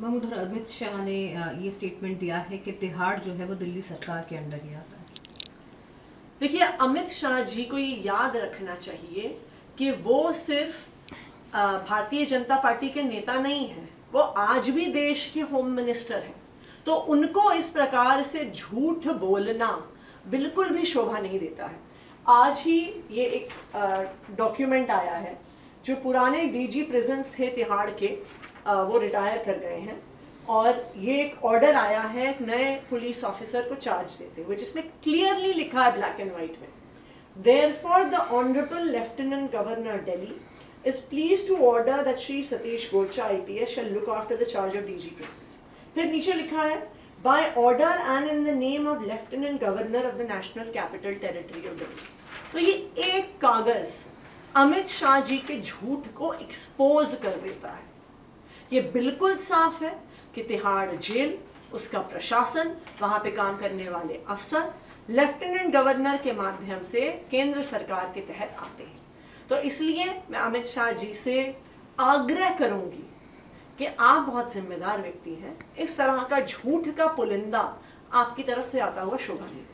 Ma'am उधर अमित शाह ने ये स्टेटमेंट दिया है कि तिहाड़ जो है वो दिल्ली सरकार के अंडर ही आता है। देखिए, अमित शाह जी को ये याद रखना चाहिए कि वो सिर्फ़ भारतीय जनता पार्टी के नेता नहीं है, वो आज भी देश के होम मिनिस्टर हैं। तो उनको इस प्रकार से झूठ बोलना बिल्कुल भी शोभा नहीं देता है। आज ही ये एक डॉक्यूमेंट आया है, जो पुराने डीजी प्रेजेंस थे तिहाड़ के वो रिटायर कर गए हैं। और ये एक ऑर्डर आया है नए पुलिस ऑफिसर को चार्ज देते हुए, जिसमें क्लियरली लिखा है ब्लैक एंड व्हाइट में। Therefore the honourable lieutenant governor Delhi is please to order the Shri Satish Golcha I P S look after the charge of DG process फिर नीचे लिखा है by order and in the name of lieutenant governor of the national capital territory of Delhi तो ये एक कागज़ अमित शाह जी के झूठ को एक्सपोज कर देता है। ये बिल्कुल साफ़ है कि तिहाड़ जेल, उसका प्रशासन, वहाँ पे काम करने वाले अफसर, लेफ्टिनेंट गवर्नर के माध्यम से केंद्र सरकार के तहत आते हैं। तो इसलिए मैं अमित शाह जी से आग्रह करूँगी कि आप बहुत जिम्मेदार व्यक्ति हैं। इस तरह का झूठ का पुलिंदा आपकी तरफ़ से आता हुआ शोभा नहीं।